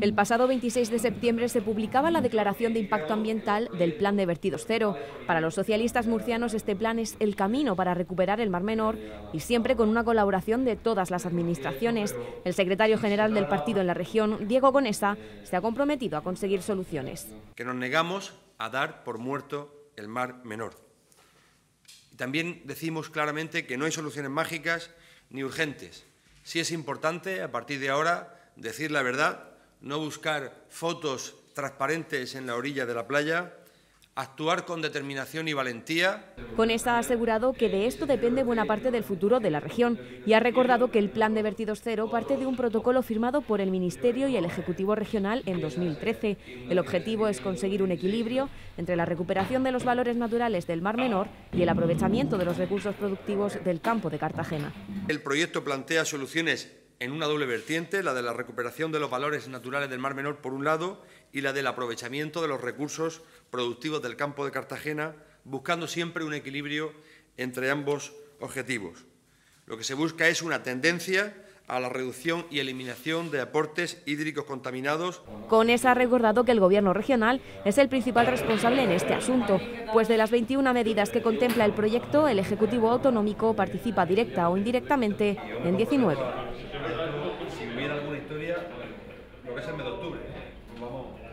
El pasado 26 de septiembre se publicaba la declaración de impacto ambiental del Plan de Vertidos Cero. Para los socialistas murcianos este plan es el camino para recuperar el Mar Menor y siempre con una colaboración de todas las administraciones. El secretario general del partido en la región, Diego Gonesa, se ha comprometido a conseguir soluciones. Que nos negamos a dar por muerto el Mar Menor. Y también decimos claramente que no hay soluciones mágicas ni urgentes. Sí es importante, a partir de ahora, decir la verdad no buscar fotos transparentes en la orilla de la playa, actuar con determinación y valentía. Con esta ha asegurado que de esto depende buena parte del futuro de la región y ha recordado que el plan de vertidos cero parte de un protocolo firmado por el Ministerio y el Ejecutivo Regional en 2013. El objetivo es conseguir un equilibrio entre la recuperación de los valores naturales del Mar Menor y el aprovechamiento de los recursos productivos del campo de Cartagena. El proyecto plantea soluciones en una doble vertiente, la de la recuperación de los valores naturales del Mar Menor por un lado y la del aprovechamiento de los recursos productivos del campo de Cartagena, buscando siempre un equilibrio entre ambos objetivos. Lo que se busca es una tendencia a la reducción y eliminación de aportes hídricos contaminados. Con esa ha recordado que el Gobierno regional es el principal responsable en este asunto, pues de las 21 medidas que contempla el proyecto, el Ejecutivo Autonómico participa directa o indirectamente en 19. Lo que es el mes de octubre. Pues vamos